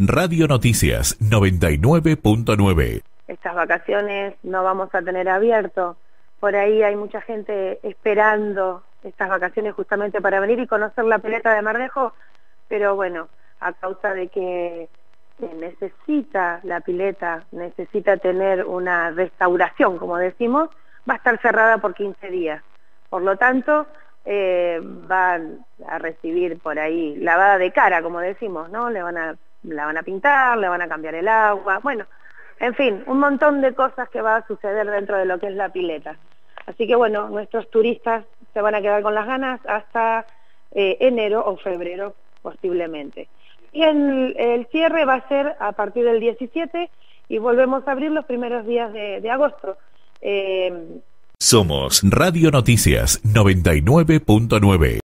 Radio Noticias 99.9. Estas vacaciones no vamos a tener abierto. Por ahí hay mucha gente esperando estas vacaciones justamente para venir y conocer la pileta de Mardejo, pero bueno, a causa de que necesita la pileta, necesita tener una restauración, como decimos, va a estar cerrada por 15 días. Por lo tanto, eh, van a recibir por ahí lavada de cara, como decimos, ¿no? Le van a la van a pintar, le van a cambiar el agua, bueno, en fin, un montón de cosas que va a suceder dentro de lo que es la pileta. Así que bueno, nuestros turistas se van a quedar con las ganas hasta eh, enero o febrero posiblemente. Y el, cierre va a ser a partir del 17 y volvemos a abrir los primeros días de, agosto. Eh, Somos Radio Noticias 99.9.